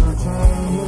I'll tell you.